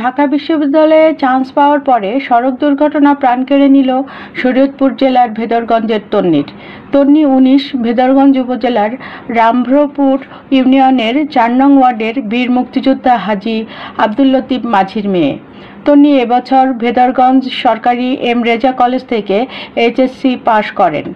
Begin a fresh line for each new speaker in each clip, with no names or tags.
ঢাকা বিশ্ববিদ্যালয়ে চান্স পাওয়ার পরে সড়ক দুর্ঘটনা প্রাণ কেড়ে নিল শরীয়তপুর জেলার ভেদরগঞ্জের তন্নির। তন্নি উনিশ, ভেদরগঞ্জ উপজেলার রামভ্রপুর ইউনিয়নের চার নং ওয়ার্ডের বীর মুক্তিযোদ্ধা হাজি আব্দুল লতিফ মাঝির মেয়ে। তন্নি এবছর ভেদরগঞ্জ সরকারি এম রেজা কলেজ থেকে এইচএসসি পাশ করেন।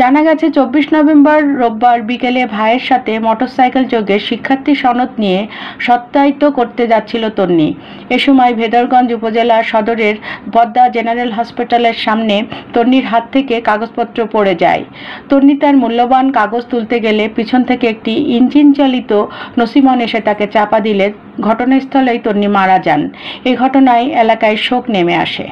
জানা গেছে, চব্বিশ নভেম্বর রোববার বিকেলে ভাইয়ের সাথে মোটরসাইকেল যোগে শিক্ষার্থী সনদ নিয়ে সত্যায়িত করতে যাচ্ছিল তন্নি। এ সময় ভেদরগঞ্জ উপজেলা সদরের বদ্দা জেনারেল হসপিটালের সামনে তন্নির হাত থেকে কাগজপত্র পড়ে যায়। তন্নি তার মূল্যবান কাগজ তুলতে গেলে পিছন থেকে একটি ইঞ্জিন চালিত নসিমন এসে তাকে চাপা দিলে। ঘটনাস্থলেই তন্নি মারা যান। এ ঘটনায় এলাকায় শোক নেমে আসে।